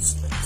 Thanks.